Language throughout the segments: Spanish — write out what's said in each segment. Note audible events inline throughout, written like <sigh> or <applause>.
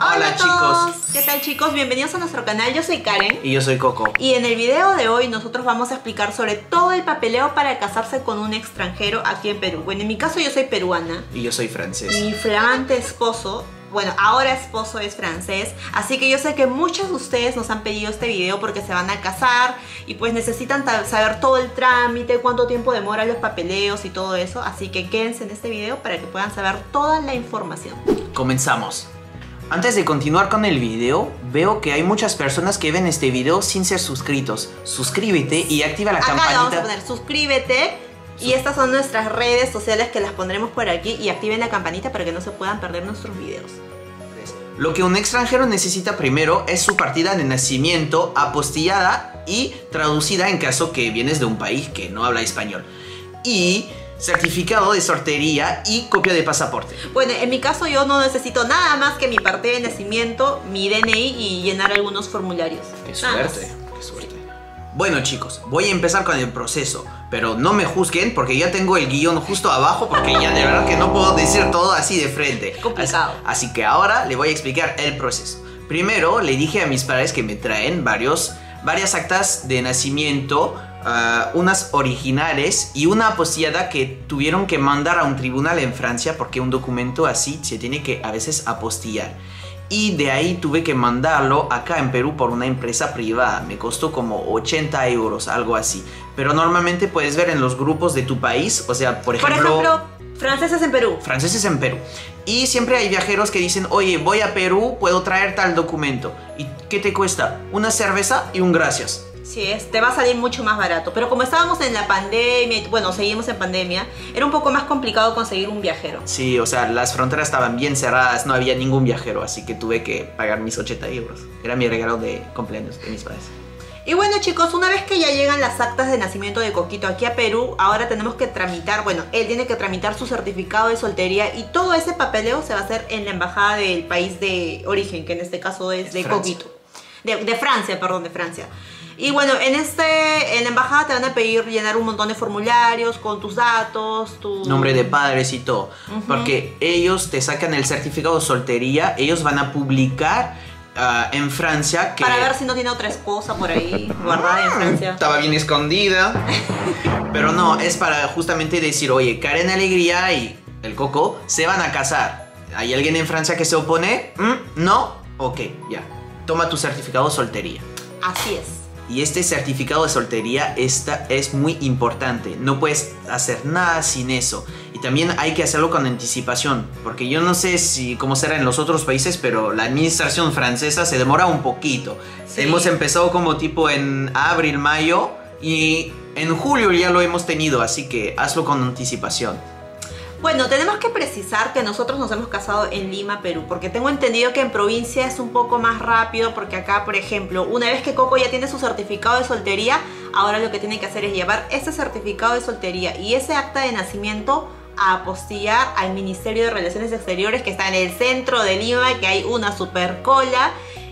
Hola, a chicos. ¿Qué tal chicos? Bienvenidos a nuestro canal. Yo soy Karen. Y yo soy Coco. Y en el video de hoy nosotros vamos a explicar sobre todo el papeleo para casarse con un extranjero aquí en Perú. Bueno, en mi caso yo soy peruana. Y yo soy francés. Mi flamante esposo, bueno, ahora esposo es francés. Así que yo sé que muchos de ustedes nos han pedido este video porque se van a casar y pues necesitan ta- saber todo el trámite, cuánto tiempo demora los papeleos y todo eso. Así que quédense en este video para que puedan saber toda la información. Comenzamos. Antes de continuar con el video, veo que hay muchas personas que ven este video sin ser suscritos. Suscríbete y activa la Acá le vamos a campanita. poner suscríbete. Y estas son nuestras redes sociales que las pondremos por aquí y activen la campanita para que no se puedan perder nuestros videos. Lo que un extranjero necesita primero es su partida de nacimiento apostillada y traducida en caso que vienes de un país que no habla español. Y certificado de sortería y copia de pasaporte. Bueno, en mi caso yo no necesito nada más que mi parte de nacimiento, mi DNI y llenar algunos formularios. Qué suerte, qué suerte. Bueno chicos, voy a empezar con el proceso, pero no me juzguen porque ya tengo el guion justo abajo porque ya de verdad que no puedo decir todo así de frente. Complicado. Así, así que ahora le voy a explicar el proceso. Primero le dije a mis padres que me traen varios, varias actas de nacimiento, ah, unas originales y una apostillada que tuvieron que mandar a un tribunal en Francia porque un documento así se tiene que a veces apostillar y de ahí tuve que mandarlo acá en Perú por una empresa privada. Me costó como 80 euros, algo así. Pero normalmente puedes ver en los grupos de tu país, o sea, por Por ejemplo, ejemplo, franceses en Perú. franceses en Perú. Y siempre hay viajeros que dicen, oye, voy a Perú, puedo traer tal documento. ¿Y qué te cuesta? Una cerveza y un gracias. Sí, es, te va a salir mucho más barato. Pero como estábamos en la pandemia, y- bueno, seguimos en pandemia, era un poco más complicado conseguir un viajero. Sí, o sea, las fronteras estaban bien cerradas, no había ningún viajero, así que tuve que pagar mis 80 euros. Era mi regalo de cumpleaños de mis padres. Y bueno chicos, una vez que ya llegan las actas de nacimiento de Coquito aquí a Perú, ahora tenemos que tramitar, bueno, él tiene que tramitar su certificado de soltería y todo ese papeleo se va a hacer en la embajada del país de origen, que en este caso es de Francia. Coquito. De, de Francia, perdón, de Francia. Y bueno, en este en la embajada te van a pedir llenar un montón de formularios con tus datos, tu nombre de padres y todo. Porque ellos te sacan el certificado de soltería, ellos van a publicar ah, en Francia que... para ver si no tiene otra esposa por ahí <laughs> guardada en Francia. Estaba bien escondida. <laughs> Pero no, es para justamente decir, oye, Karen Alegría y el Coco se van a casar. ¿Hay alguien en Francia que se opone? ¿Mm? ¿No? Ok, ya. Toma tu certificado de soltería. Así es. Y este certificado de soltería esta es muy importante. No puedes hacer nada sin eso. Y también hay que hacerlo con anticipación. Porque yo no sé si cómo será en los otros países, pero la administración francesa se demora un poquito. Sí. Hemos empezado como tipo en abril, mayo. Y en julio ya lo hemos tenido. Así que hazlo con anticipación. Bueno, tenemos que precisar que nosotros nos hemos casado en Lima, Perú, porque tengo entendido que en provincia es un poco más rápido, porque acá, por ejemplo, una vez que Coco ya tiene su certificado de soltería, ahora lo que tiene que hacer es llevar ese certificado de soltería y ese acta de nacimiento a apostillar al Ministerio de Relaciones Exteriores que está en el centro de Lima, que hay una super cola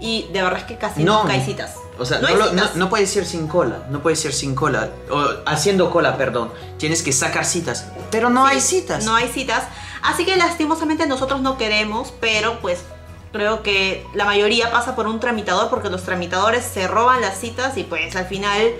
y de verdad es que casi No. nunca hay citas. O sea, No no, hay lo- no- citas. no puedes ir sin cola. No puedes ir sin cola. O haciendo cola, perdón. Tienes que sacar citas. Pero no Sí, hay citas. No hay citas. Así que lastimosamente nosotros no queremos, pero pues creo que la mayoría pasa por un tramitador porque los tramitadores se roban las citas y pues al final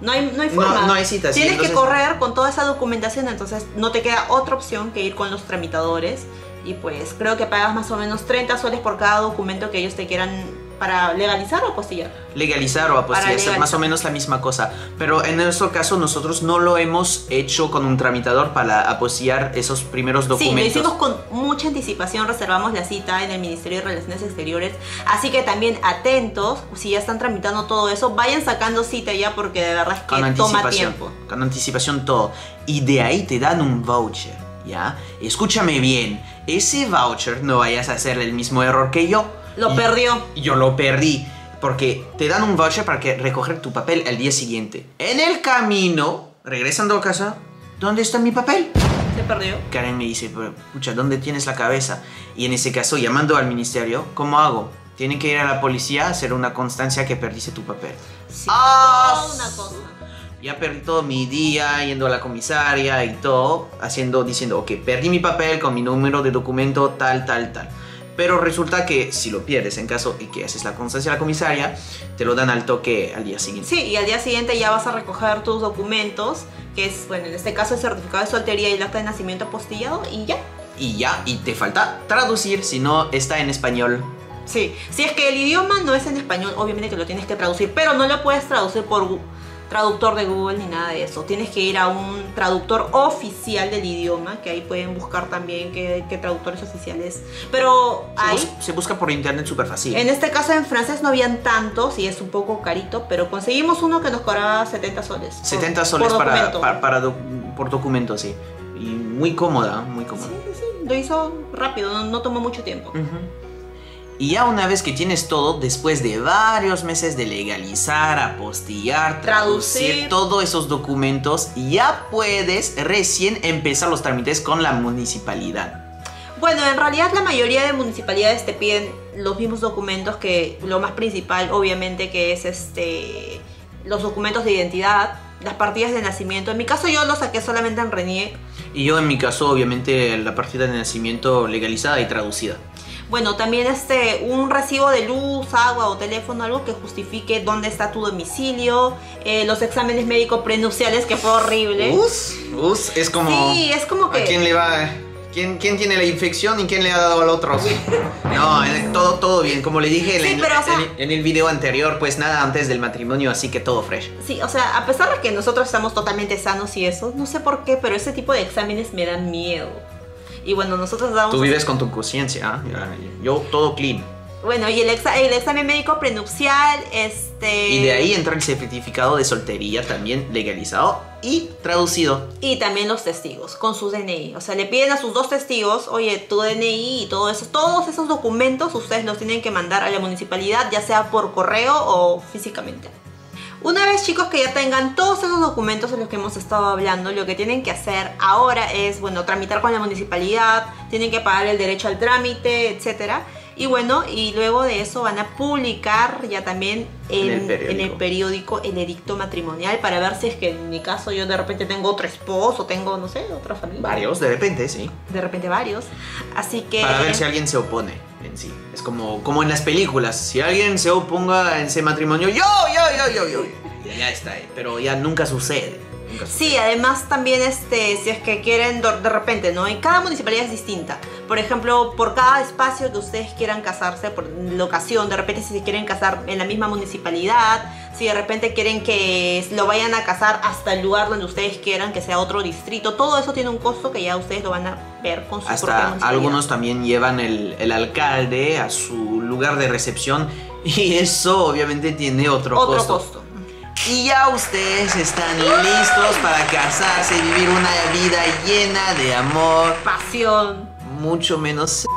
no hay, no hay No- forma. no hay citas, Tienes que correr con toda esa documentación, entonces no te queda otra opción que ir con los tramitadores. Y pues creo que pagas más o menos 30 soles por cada documento que ellos te quieran para legalizar o apostillar. legalizar o apostillar, es más o menos la misma cosa. Pero en nuestro caso nosotros no lo hemos hecho con un tramitador para apostillar esos primeros Sí, lo documentos. hicimos con mucha anticipación, reservamos la cita en el Ministerio de Relaciones Exteriores, así que también atentos, si ya están tramitando todo eso, vayan sacando cita ya porque de verdad es que con toma tiempo. Con anticipación todo. Y de ahí te dan un voucher, ¿ya? Escúchame bien, ese voucher no vayas a hacer el mismo error que yo. Lo Y- perdió. Yo lo perdí. Porque te dan un voucher para que recoger tu papel el día siguiente. En el camino, regresando a casa, ¿dónde está mi papel? Se perdió. Karen me dice, pero, pucha, ¿dónde tienes la cabeza? Y en ese caso, llamando al ministerio, ¿cómo hago? Tienen que ir a la policía a hacer una constancia que perdiste tu papel. Sí, Ah, toda una cosa. Ya perdí todo mi día yendo a la comisaria y todo, haciendo, diciendo, ok, perdí mi papel con mi número de documento tal, tal, tal. Pero resulta que si lo pierdes en caso y que haces la constancia a la comisaria, te lo dan al toque al día siguiente. Sí, y al día siguiente ya vas a recoger tus documentos, que es, bueno, en este caso el certificado de soltería y el acta de nacimiento apostillado, y ya. Y ya, y te falta traducir si no está en español. Sí, si es que el idioma no es en español, obviamente que lo tienes que traducir, pero no lo puedes traducir por traductor de Google ni nada de eso. Tienes que ir a un traductor oficial del idioma, que ahí pueden buscar también qué, qué traductores oficiales. Pero Se, ahí, bus- se busca por internet súper fácil. en este caso en francés no habían tantos y es un poco carito, pero conseguimos uno que nos cobraba 70 soles. por- 70 soles por para, documento. para, para doc- por documento, sí. Y muy cómoda, muy cómoda. Sí, sí, sí, lo hizo rápido, no, no tomó mucho tiempo. Y ya una vez que tienes todo, después de varios meses de legalizar, apostillar, traducir, Traducir. todos esos documentos, ya puedes recién empezar los trámites con la municipalidad. Bueno, en realidad la mayoría de municipalidades te piden los mismos documentos que lo más principal, obviamente, que es este los documentos de identidad, las partidas de nacimiento. En mi caso yo lo saqué solamente en RENIEC. Y yo en mi caso, obviamente, la partida de nacimiento legalizada y traducida. Bueno, también este un recibo de luz, agua o teléfono, algo que justifique dónde está tu domicilio, eh, los exámenes médicos prenupciales, que fue horrible. Us, us, es como... Sí, es como que... ¿A quién le va? ¿Quién, quién tiene la infección y quién le ha dado al otro? No, en- todo, todo bien. Como le dije Sí, en, pero, o sea- en- en el video anterior, pues nada antes del matrimonio, así que todo fresh. Sí, o sea, a pesar de que nosotros estamos totalmente sanos y eso, no sé por qué, pero ese tipo de exámenes me dan miedo. Y bueno, nosotros damos... Tú vives con tu conciencia, ¿ah? Yo todo clean. Bueno, y el, exa- el examen médico prenupcial, este... Y de ahí entra el certificado de soltería también legalizado y traducido. Y también los testigos, con su DNI. O sea, le piden a sus dos testigos, oye, tu DNI y todo eso. Todos esos documentos ustedes los tienen que mandar a la municipalidad, ya sea por correo o físicamente. Una vez chicos que ya tengan todos esos documentos de los que hemos estado hablando, lo que tienen que hacer ahora es, bueno, tramitar con la municipalidad, tienen que pagar el derecho al trámite, etcétera. Y bueno, y luego de eso van a publicar ya también en, En el en el periódico. el edicto matrimonial para ver si es que en mi caso yo de repente tengo otro esposo, tengo, no sé, otra familia. Varios, de repente, sí. De repente varios. Así que... Para ver si alguien se opone en sí. Es como, como en las películas. Si alguien se oponga en ese matrimonio, yo, yo, yo, yo, yo. Y ya está, eh, pero ya nunca sucede. Sí, además también este, si es que quieren de repente, ¿no? En cada municipalidad es distinta. Por ejemplo, por cada espacio que ustedes quieran casarse, por locación, de repente si se quieren casar en la misma municipalidad, si de repente quieren que lo vayan a casar hasta el lugar donde ustedes quieran, que sea otro distrito, todo eso tiene un costo que ya ustedes lo van a ver con su propia Hasta municipalidad. algunos también llevan el, el alcalde a su lugar de recepción y eso obviamente tiene otro, otro costo. costo. Y ya ustedes están listos para casarse y vivir una vida llena de amor, Pasión. mucho menos... <laughs>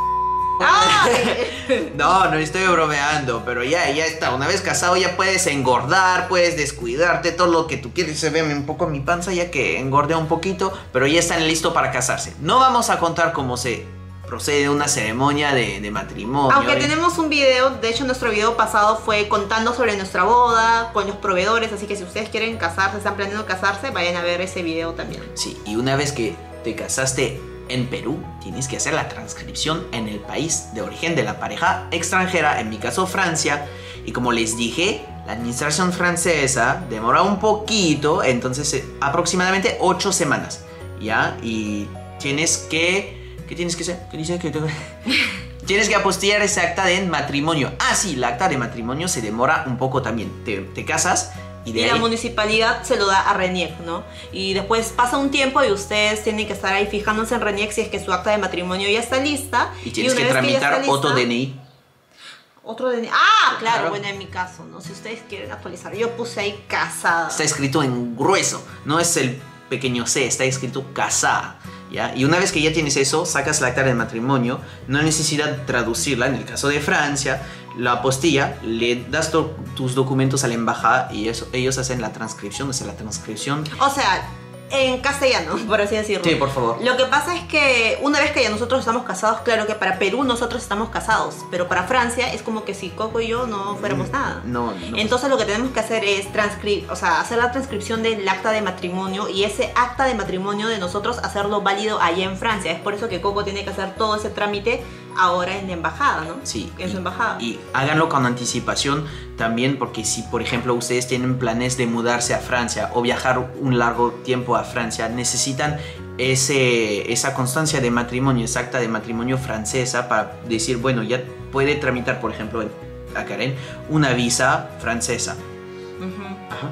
No, no estoy bromeando, pero ya, ya está. Una vez casado ya puedes engordar, puedes descuidarte, todo lo que tú quieres. Se ve un poco mi panza ya que engordé un poquito, pero ya están listos para casarse. No vamos a contar cómo se procede una ceremonia de, de matrimonio. Aunque ¿eh? tenemos un video, de hecho nuestro video pasado fue contando sobre nuestra boda con los proveedores, así que si ustedes quieren casarse, están planeando casarse, vayan a ver ese video también. Sí, y una vez que te casaste en Perú, tienes que hacer la transcripción en el país de origen de la pareja extranjera, en mi caso Francia. Y como les dije, la administración francesa demora un poquito, entonces eh, aproximadamente 8 semanas, ¿ya? Y tienes que... ¿Qué tienes que hacer? ¿Qué dice? que <laughs> Tienes que apostillar ese acta de matrimonio. Ah, sí, la acta de matrimonio se demora un poco también. Te, te casas y de Y la municipalidad se lo da a RENIEC, ¿no? Y después pasa un tiempo y ustedes tienen que estar ahí fijándose en RENIEC si es que su acta de matrimonio ya está lista. Y tienes una que tramitar otro DNI. Otro DNI. Ah, claro, Claro. bueno, en mi caso, ¿no? Si ustedes quieren actualizar, yo puse ahí casada. Está escrito en grueso, no es el pequeño C, está escrito casada. Y una vez que ya tienes eso, sacas la acta de matrimonio, no hay necesidad de traducirla, en el caso de Francia, la apostilla, le das tus documentos a la embajada y eso, ellos hacen la transcripción, o sea, la transcripción... O sea, en castellano, <laughs> por así decirlo. Sí, por favor. Lo que pasa es que una vez que ya nosotros estamos casados, claro que para Perú nosotros estamos casados, pero para Francia es como que si Coco y yo no fuéramos nada. No, no. Entonces lo que tenemos que hacer es transcribir, o sea, hacer la transcripción del acta de matrimonio y ese acta de matrimonio de nosotros hacerlo válido allá en Francia. Es por eso que Coco tiene que hacer todo ese trámite ahora en la embajada, ¿no? Sí. En y- su embajada. Y háganlo con anticipación también porque si por ejemplo ustedes tienen planes de mudarse a Francia o viajar un largo tiempo a Francia, necesitan ese, esa constancia de matrimonio, esa acta de matrimonio francesa para decir, bueno, ya puede tramitar por ejemplo a Karen una visa francesa. Ajá.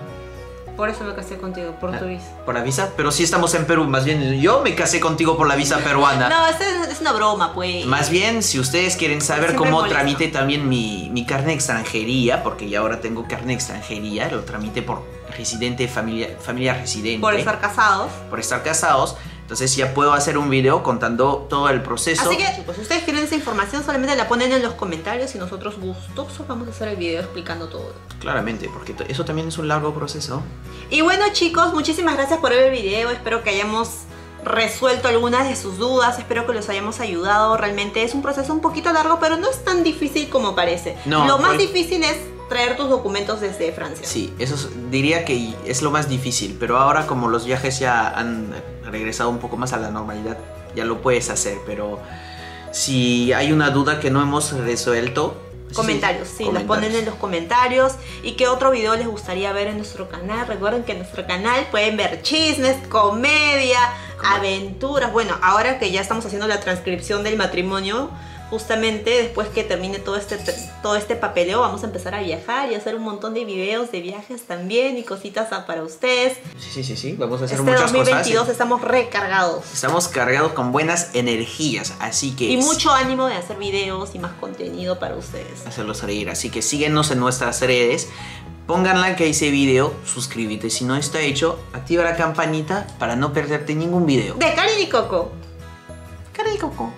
Por eso me casé contigo, por tu visa. Por la visa, pero si estamos en Perú, más bien yo me casé contigo por la visa peruana. No, esta es, es una broma, pues. Más bien, si ustedes quieren saber Siempre cómo molesta. tramite también mi, mi carne de extranjería, porque ya ahora tengo carne de extranjería, lo tramité por residente, familia, familia residente, Por estar casados. por estar casados, entonces ya puedo hacer un video contando todo el proceso. Así que, chicos, si ustedes quieren esa información, solamente la ponen en los comentarios y nosotros gustosos vamos a hacer el video explicando todo. Claramente, porque eso también es un largo proceso. Y bueno, chicos, muchísimas gracias por ver el video. Espero que hayamos resuelto algunas de sus dudas. Espero que los hayamos ayudado. Realmente es un proceso un poquito largo, pero no es tan difícil como parece. No, Lo más por- difícil es traer tus documentos desde Francia. Sí, eso es- diría que es lo más difícil, pero ahora como los viajes ya han regresado un poco más a la normalidad, ya lo puedes hacer, pero si hay una duda que no hemos resuelto... Comentarios, sí, los comentarios. ponen en los comentarios. ¿Y qué otro video les gustaría ver en nuestro canal? Recuerden que en nuestro canal pueden ver chismes, comedia, aventuras. Bueno, ahora que ya estamos haciendo la transcripción del matrimonio, justamente después que termine todo este, todo este papeleo, vamos a empezar a viajar y hacer un montón de videos de viajes también y cositas para ustedes. Sí, sí, sí, sí, vamos a hacer Este muchas 2022 cosas. estamos recargados. Estamos cargados con buenas energías, así que... Y mucho ánimo de hacer videos y más contenido para ustedes. Hacerlos reír, así que síguenos en nuestras redes. Pongan like a ese video, suscríbete si no está hecho, activa la campanita para no perderte ningún video. De Karen y Coco. Cara de coco.